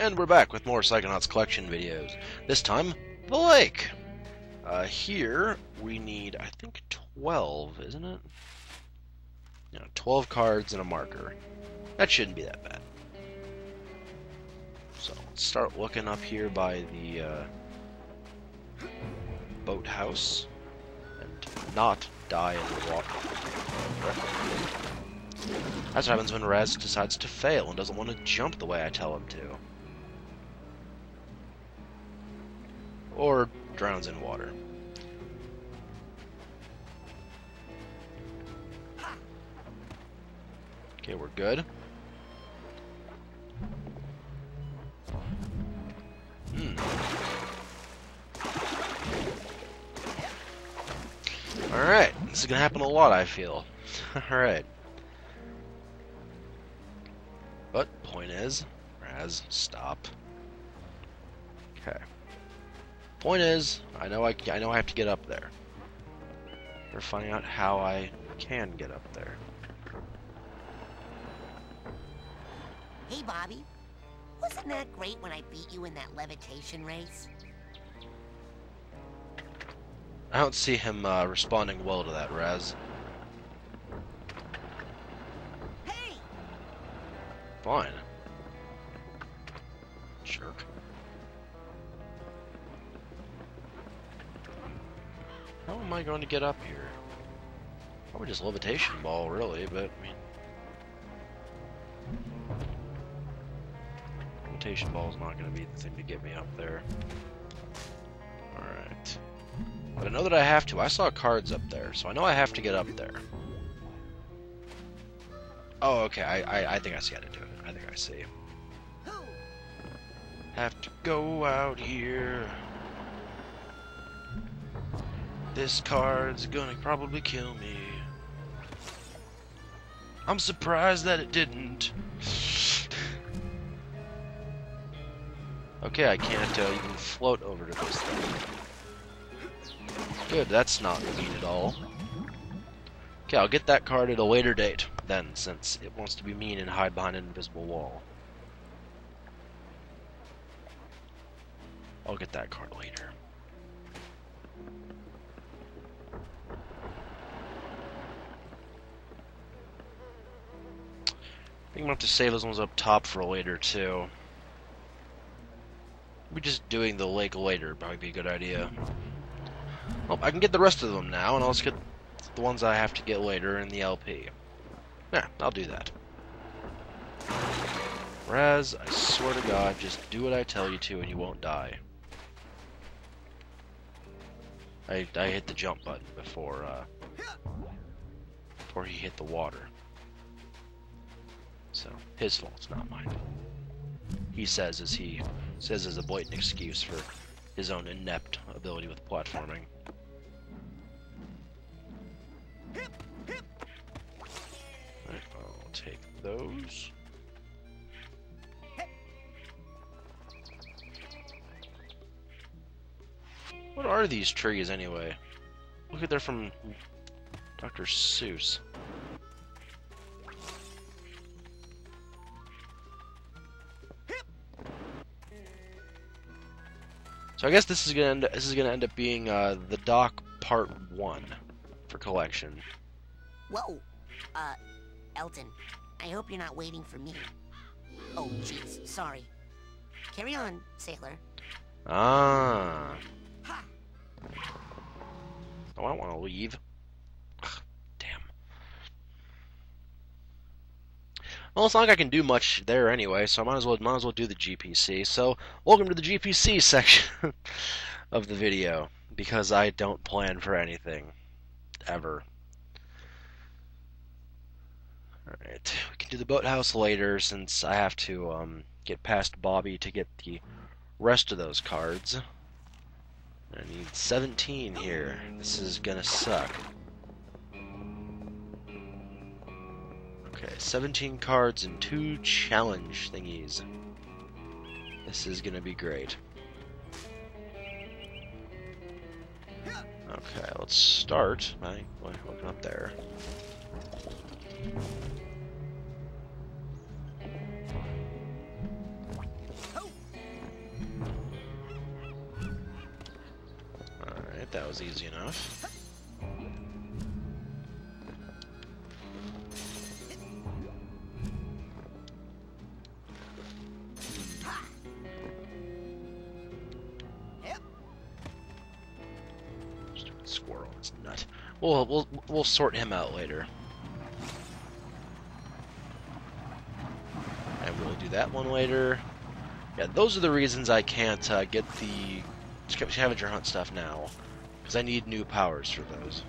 And we're back with more Psychonauts collection videos. This time, the lake. Uh, here, we need, I think, 12, isn't it? Yeah, 12 cards and a marker. That shouldn't be that bad. So, let's start looking up here by the uh, boathouse. And not die in the water. That's what happens when Raz decides to fail and doesn't want to jump the way I tell him to. Or drowns in water. Okay, we're good. Hmm. Alright, this is gonna happen a lot, I feel. Alright. But, point is, Raz, stop. Okay. Point is, I know I, I know I have to get up there. We're finding out how I can get up there. Hey, Bobby. Wasn't that great when I beat you in that levitation race? I don't see him uh, responding well to that, Raz. Hey! Fine. Am I going to get up here? Probably just levitation ball, really, but I mean. Levitation ball is not going to be the thing to get me up there. Alright. But I know that I have to. I saw cards up there, so I know I have to get up there. Oh, okay. I, I, I think I see how to do it. I think I see. Have to go out here. This card's gonna probably kill me. I'm surprised that it didn't. okay, I can't uh, even float over to this thing. Good, that's not mean at all. Okay, I'll get that card at a later date, then, since it wants to be mean and hide behind an invisible wall. I'll get that card later. I'm gonna have to save those ones up top for later too. Maybe just doing the lake later probably be a good idea. Well, I can get the rest of them now, and I'll just get the ones I have to get later in the LP. Yeah, I'll do that. Raz, I swear to God, just do what I tell you to and you won't die. I, I hit the jump button before, uh, before he hit the water. So, his fault, not mine. He says as he says as a blatant excuse for his own inept ability with platforming. I'll take those. What are these trees anyway? Look at they're from Dr. Seuss. So I guess this is gonna end, this is gonna end up being uh, the dock part one for collection. Whoa. Uh, Elton, I hope you're not waiting for me. Oh, jeez, sorry. Carry on, sailor. Ah. Oh, I don't want to leave. Well, it's not like I can do much there anyway, so I might as well might as well do the GPC. So, welcome to the GPC section of the video because I don't plan for anything ever. Alright, we can do the boathouse later since I have to um, get past Bobby to get the rest of those cards. I need 17 here. This is gonna suck. Okay, 17 cards and two challenge thingies. This is gonna be great. Okay, let's start My, by up there. Alright, that was easy enough. We'll we'll we'll sort him out later. And we'll do that one later. Yeah, those are the reasons I can't uh, get the scavenger hunt stuff now. Because I need new powers for those.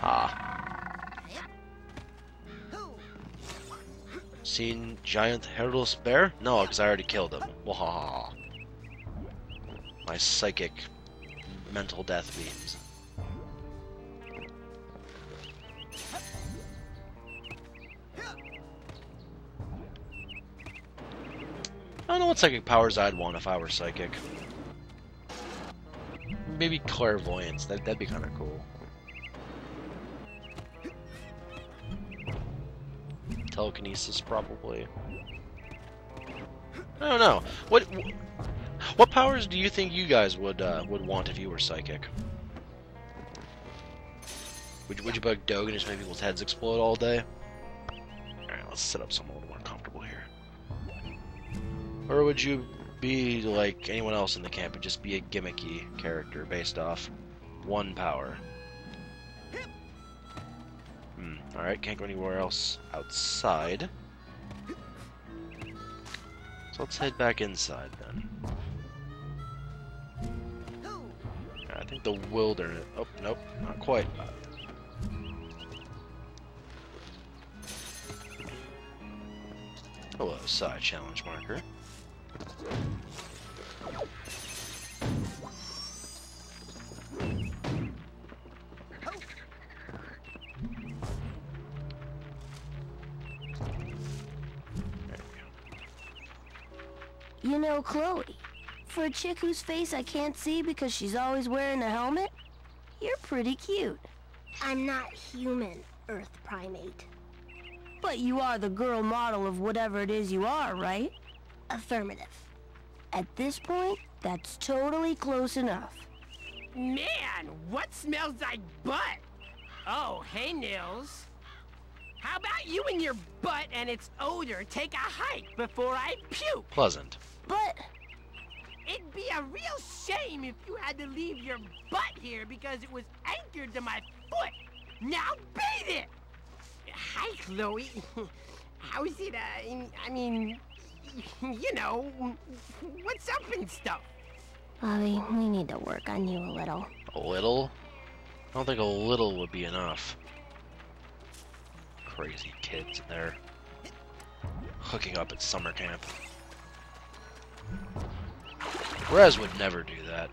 Ah. Seen giant hairless bear? No, because I already killed him. Wahaha. My psychic mental death beams. I don't know what psychic powers I'd want if I were psychic. Maybe clairvoyance. That, that'd be kind of cool. Telekinesis, probably. I don't know. What what powers do you think you guys would uh, would want if you were psychic? Would you, would you be Dogen and just make people's heads explode all day? Alright, let's set up something a little more comfortable here. Or would you be like anyone else in the camp and just be a gimmicky character based off one power? Hmm, alright, can't go anywhere else outside. So let's head back inside then. Think the wilderness. Oh, nope, not quite. Hello, side challenge marker. You know, Chloe, for a chick whose face I can't see because she's always wearing a helmet, you're pretty cute. I'm not human, Earth Primate. But you are the girl model of whatever it is you are, right? Affirmative. At this point, that's totally close enough. Man, what smells like butt? Oh, hey, Nils. How about you and your butt and its odor take a hike before I puke? Pleasant. But It'd be a real shame if you had to leave your butt here because it was anchored to my foot. Now beat it! Hi, Chloe. How's it, uh, I mean, you know, what's up and stuff? Bobby, we need to work on you a little. A little? I don't think a little would be enough. Crazy kids in there. Hooking up at summer camp. Raz would never do that.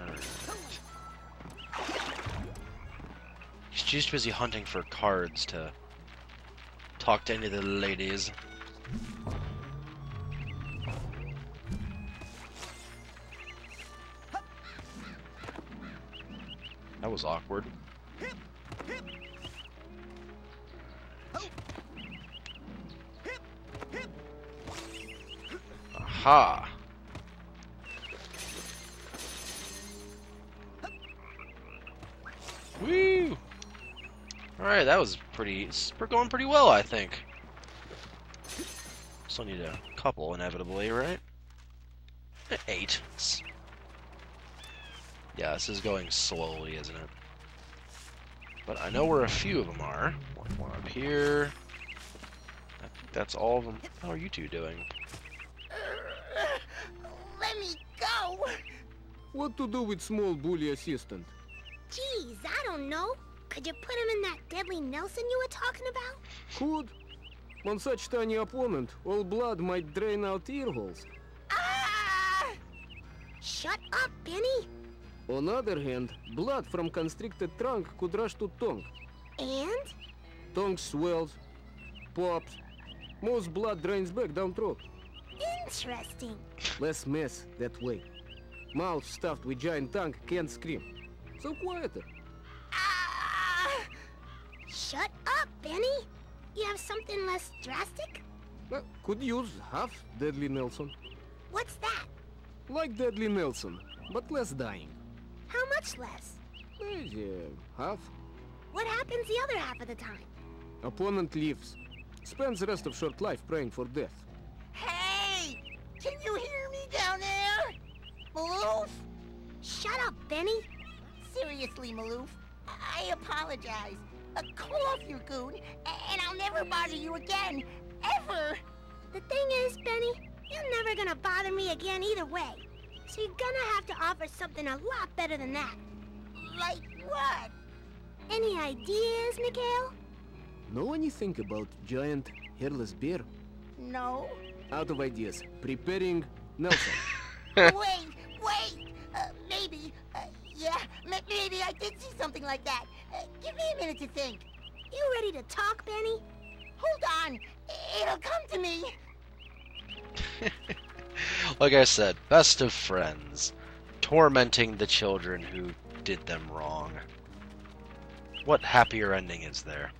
Alright. He's just busy hunting for cards to talk to any of the ladies. That was awkward. Aha! Woo! Alright, that was pretty... We're going pretty well, I think. Still need a couple, inevitably, right? Eight. Yeah, this is going slowly, isn't it? But I know where a few of them are. One, one up here. I think that's all of them. How are you two doing? Let me go! What to do with small bully assistant? Geez, I don't know. Could you put him in that deadly Nelson you were talking about? Could. On such tiny opponent, all blood might drain out ear holes. Ah! Shut up, Benny. On other hand, blood from constricted trunk could rush to tongue. And? Tongue swells, pops. Most blood drains back down throat. Interesting. Less mess that way. Mouth stuffed with giant tongue can't scream. So quieter. Ah! Shut up, Benny. You have something less drastic? Uh, could use half Deadly Nelson. What's that? Like Deadly Nelson, but less dying. How much less? Eh, yeah, half. What happens the other half of the time? Opponent leaves. Spends rest of short life praying for death. Hey! Can you hear me down there? Maloof? Shut up, Benny. Seriously, Maloof. I apologize. Uh, call off your goon, and I'll never bother you again. Ever! The thing is, Benny, you're never gonna bother me again either way. So you're gonna have to offer something a lot better than that. Like what? Any ideas, Mikhail? Know anything about giant hairless bear? No. Out of ideas. Preparing Nelson. wait, wait! Uh, maybe, uh, yeah, ma- maybe I did see something like that. Uh, give me a minute to think. You ready to talk, Benny? Hold on. It'll come to me. like I said, best of friends, tormenting the children who did them wrong. What happier ending is there?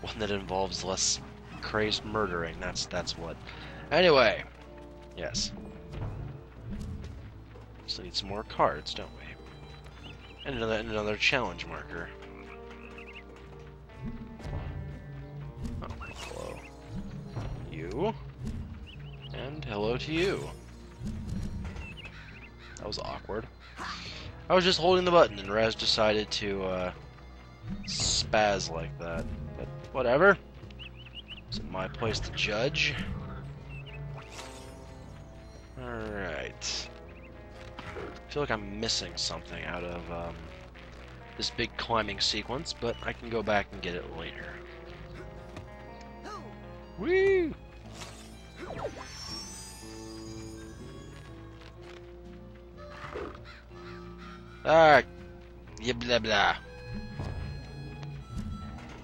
One that involves less crazed murdering. That's that's what. Anyway, yes. So need some more cards, don't we? And another and another challenge marker. Oh, hello. You. And hello to you. That was awkward. I was just holding the button and Raz decided to uh, spaz like that. But whatever. It's my place to judge. Alright. I feel like I'm missing something out of um, this big climbing sequence, but I can go back and get it later. Woo! Ah, yeah, blah blah.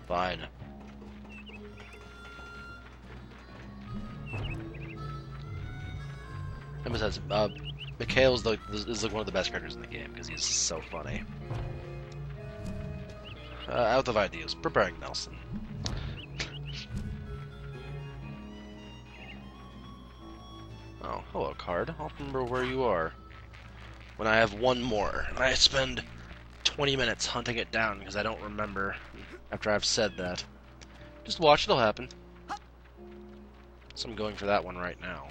Fine. And besides, uh, Mikhail's the, is like one of the best characters in the game because he's so funny. Uh, out of ideas, preparing Nelson. Oh, hello, card. I'll remember where you are. When I have one more. And I spend 20 minutes hunting it down because I don't remember after I've said that. Just watch, it'll happen. So I'm going for that one right now.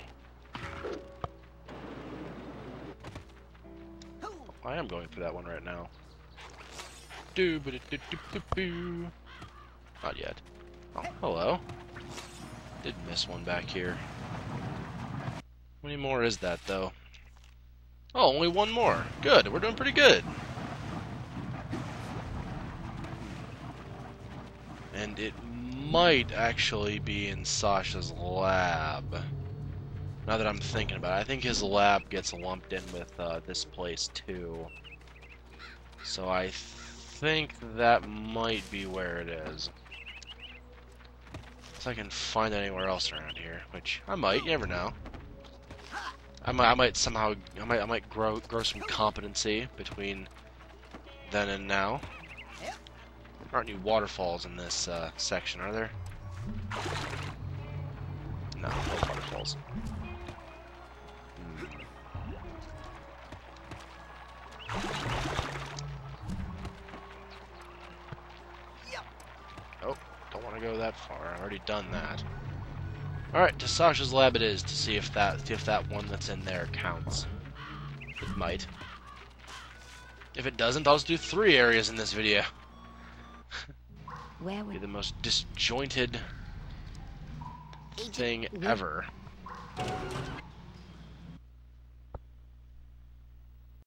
I am going for that one right now. Do do do do do. Not yet. Oh, hello. Did miss one back here. How many more is that, though? Oh, only one more. Good, we're doing pretty good. And it might actually be in Sasha's lab. Now that I'm thinking about it, I think his lab gets lumped in with uh, this place too. So I think that might be where it is. If I can find anywhere else around here, which I might, you never know. I might, I might somehow, I might, I might grow, grow some competency between then and now. There aren't any waterfalls in this uh, section, are there? No, no waterfalls. Don't want to go that far. I've already done that. Alright, to Sasha's lab it is to see if that if that one that's in there counts. It might. If it doesn't, I'll just do three areas in this video. Where would... Be the most disjointed thing ever.